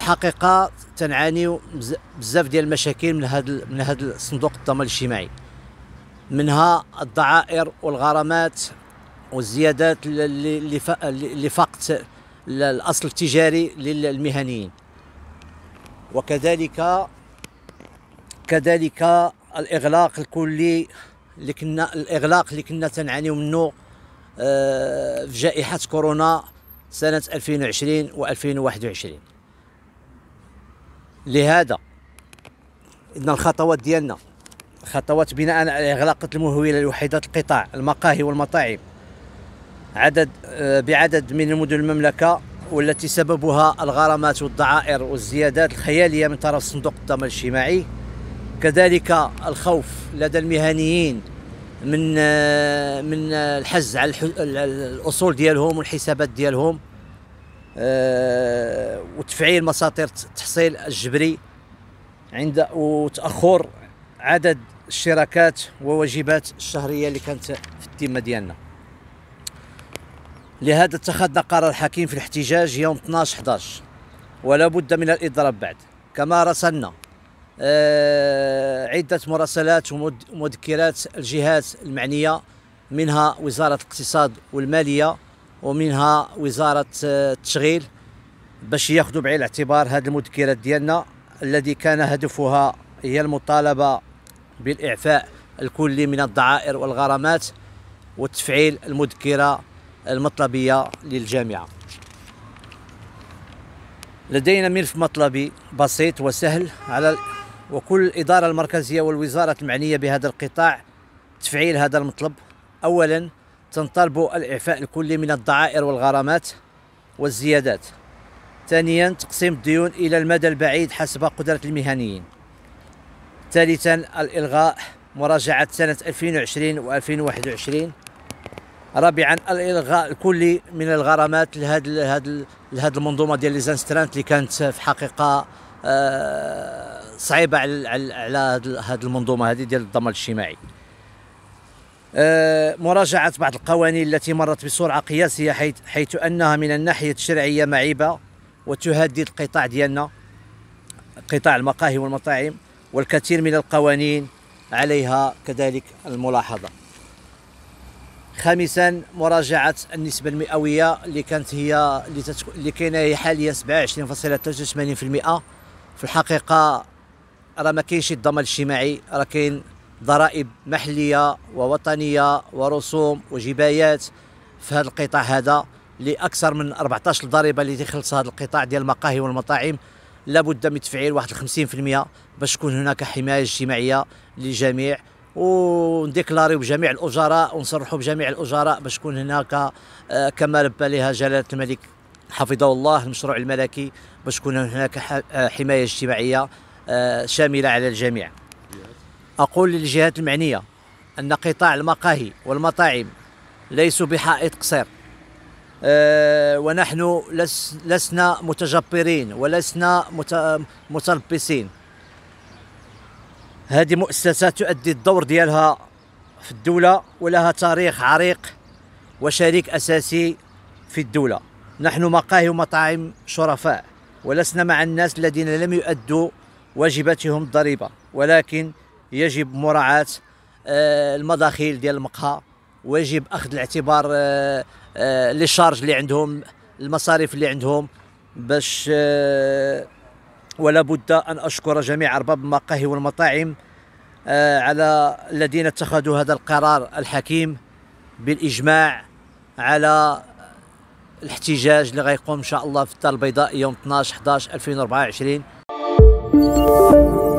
حقيقة تنعاني بزاف ديال المشاكل من هذا من هذا الصندوق الضمان الاجتماعي. منها الضعائر والغرامات والزيادات اللي اللي فقت الأصل التجاري للمهنيين. وكذلك كذلك الإغلاق الكلي اللي كنا الإغلاق اللي كنا تنعانيو منه في جائحة كورونا سنة 2020 و2021 لهذا إن الخطوات ديالنا خطوات بناء على اغلاق المهولة لوحدات القطاع المقاهي والمطاعم عدد آه، بعدد من المدن المملكة والتي سببها الغرامات والضعائر والزيادات الخيالية من طرف صندوق الضمان الاجتماعي. كذلك الخوف لدى المهنيين من آه، من الحز على الأصول ديالهم والحسابات ديالهم آه، وتفعيل مساطر التحصيل الجبري عند وتأخر عدد الشراكات وواجبات الشهرية اللي كانت في التيمة ديالنا. لهذا اتخذنا قرار حكيم في الاحتجاج يوم 12 11 ولا بد من الإضراب بعد. كما رسلنا آه، عدة مراسلات ومذكرات الجهات المعنية منها وزارة الاقتصاد والمالية ومنها وزارة آه، التشغيل باش ياخذوا بعين الاعتبار هذه المذكرات ديالنا الذي كان هدفها هي المطالبة بالإعفاء الكلي من الضعائر والغرامات وتفعيل المذكرة المطلبية للجامعة. لدينا ملف مطلبي بسيط وسهل على وكل الإدارة المركزية والوزارة المعنية بهذا القطاع تفعيل هذا المطلب. أولا تنطلب الإعفاء الكلي من الضعائر والغرامات والزيادات. ثانيا تقسيم الديون إلى المدى البعيد حسب قدرة المهنيين. ثالثا الإلغاء مراجعة سنة 2020 و 2021 رابعا الإلغاء الكلي من الغرامات لهذه لهذه المنظومة ديال ليزانسترانت اللي كانت في حقيقة آه، صعيبه على على هذه المنظومة هذه ديال الضمان الاجتماعي. آه، مراجعة بعض القوانين التي مرت بسرعة قياسية حيث, حيث أنها من الناحية الشرعية معيبة وتهدد القطاع ديالنا قطاع المقاهي والمطاعم والكثير من القوانين عليها كذلك الملاحظة. خامسا مراجعة النسبة المئوية اللي كانت هي اللي, تتك... اللي كاينة حاليا 27.83% في الحقيقة راه ما كاينش الضمان الاجتماعي راه كاين ضرائب محلية ووطنية ورسوم وجبايات في هذا القطاع هذا لأكثر من 14 ضريبة اللي تخلص هذا القطاع ديال المقاهي والمطاعم. لابد من تفعيل واحد 50% باش تكون هناك حماية اجتماعية للجميع ونديكلاريو بجميع الأجراء ونصرحوا بجميع الأجراء باش تكون هناك آه، كما لبى لها جلالة الملك حفظه الله المشروع الملكي باش تكون هناك آه، حماية اجتماعية. شاملة على الجميع. أقول للجهات المعنية أن قطاع المقاهي والمطاعم ليسوا بحائط قصير. أه ونحن لس لسنا متجبرين ولسنا متلبسين هذه مؤسسات تؤدي الدور ديالها في الدولة ولها تاريخ عريق وشريك أساسي في الدولة. نحن مقاهي ومطاعم شرفاء ولسنا مع الناس الذين لم يؤدوا واجباتهم الضريبه ولكن يجب مراعاة آه، المداخيل ديال المقهى ويجب أخذ الاعتبار آه، آه، لي شارج اللي عندهم المصاريف اللي عندهم باش ولا بد أن أشكر جميع أرباب المقاهي والمطاعم على الذين اتخذوا هذا القرار الحكيم بالإجماع على الاحتجاج اللي غيقوم إن شاء الله في الدار البيضاء يوم 12 11 2024 Música